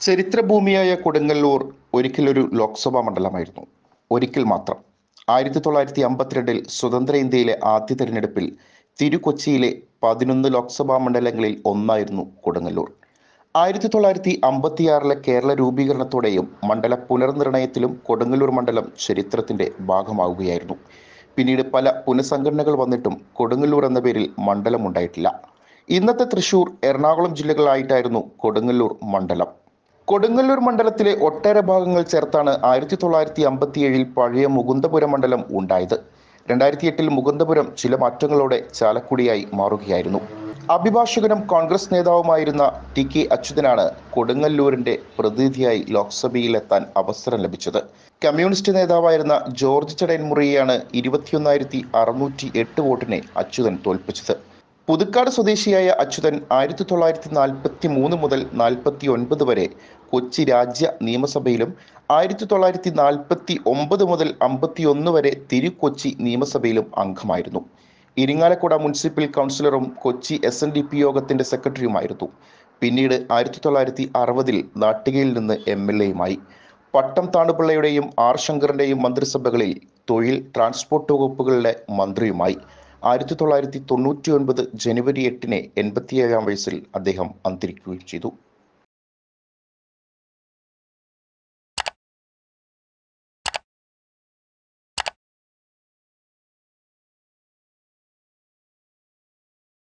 ചരിത്രഭൂമിയായ കൊടുങ്ങല്ലൂർ ഒരിക്കലൊരു ലോക്സഭാ മണ്ഡലമായിരുന്നു. ഒരിക്കൽ മാത്രം. ആയിരത്തി തൊള്ളായിരത്തി അമ്പത്തിരണ്ടിൽ സ്വതന്ത്ര ഇന്ത്യയിലെ ആദ്യ തിരഞ്ഞെടുപ്പിൽ തിരുക്കൊച്ചിയിലെ പതിനൊന്ന് ലോക്സഭാ മണ്ഡലങ്ങളിൽ ഒന്നായിരുന്നു കൊടുങ്ങല്ലൂർ. ആയിരത്തി തൊള്ളായിരത്തി അമ്പത്തിയാറിലെ കേരള രൂപീകരണത്തോടെയും മണ്ഡല പുനർനിർണയത്തിലും കൊടുങ്ങല്ലൂർ മണ്ഡലം ചരിത്രത്തിന്റെ ഭാഗമാവുകയായിരുന്നു. പിന്നീട് പല പുനഃസംഘടനകൾ വന്നിട്ടും കൊടുങ്ങല്ലൂർ എന്ന പേരിൽ മണ്ഡലം ഉണ്ടായിട്ടില്ല ഇന്നത്തെ തൃശൂർ എറണാകുളം ജില്ലകളായിട്ടായിരുന്നു കൊടുങ്ങല്ലൂർ മണ്ഡലം. കൊടുങ്ങല്ലൂർ മണ്ഡലത്തിലെ ഒട്ടേറെ ഭാഗങ്ങൾ ചേർത്താണ് ആയിരത്തി തൊള്ളായിരത്തി അമ്പത്തിയേഴിൽ പഴയ മുകുന്ദപുരം മണ്ഡലം ഉണ്ടായത്. രണ്ടായിരത്തി എട്ടിൽ മുകുന്ദപുരം ചില മാറ്റങ്ങളോടെ ചാലക്കുടിയായി മാറുകയായിരുന്നു. അഭിഭാഷകനും കോൺഗ്രസ് നേതാവുമായിരുന്ന ടി കെ അച്യുതനാണ് കൊടുങ്ങല്ലൂരിന്റെ പ്രതിനിധിയായി ലോക്സഭയിലെത്താൻ അവസരം ലഭിച്ചത്. കമ്മ്യൂണിസ്റ്റ് നേതാവായിരുന്ന ജോർജ് ചടയൻമുറിയെയാണ് ഇരുപത്തിയൊന്നായിരത്തി അറുന്നൂറ്റി എട്ട് വോട്ടിനെ അച്യുതൻ തോൽപ്പിച്ചത്. പുതുക്കാട് സ്വദേശിയായ അച്യുതൻ ആയിരത്തി തൊള്ളായിരത്തി നാൽപ്പത്തി മൂന്ന് മുതൽ നാൽപ്പത്തി ഒൻപത് വരെ കൊച്ചി രാജ്യ നിയമസഭയിലും ആയിരത്തി തൊള്ളായിരത്തി നാൽപ്പത്തി ഒമ്പത് മുതൽ അമ്പത്തി ഒന്ന് വരെ തിരുക്കൊച്ചി നിയമസഭയിലും അംഗമായിരുന്നു. Irinjalakuda municipal കൗൺസിലറും Kochi S N D P യോഗത്തിന്റെ സെക്രട്ടറിയുമായിരുന്നു. പിന്നീട് ആയിരത്തി തൊള്ളായിരത്തി അറുപതിൽ നാട്ടികയിൽ നിന്ന് എം എൽ എയുമായി. പട്ടം താണുപിള്ളയുടെയും ആർ ശങ്കറിന്റെയും മന്ത്രിസഭകളിൽ തൊഴിൽ ട്രാൻസ്പോർട്ട് വകുപ്പുകളുടെ മന്ത്രിയുമായി. ആയിരത്തി തൊള്ളായിരത്തി തൊണ്ണൂറ്റി ഒൻപത് ജനുവരി എട്ടിന് എൺപത്തിയേഴാം വയസ്സിൽ അദ്ദേഹം അന്തരിക്കുകയും ചെയ്തു.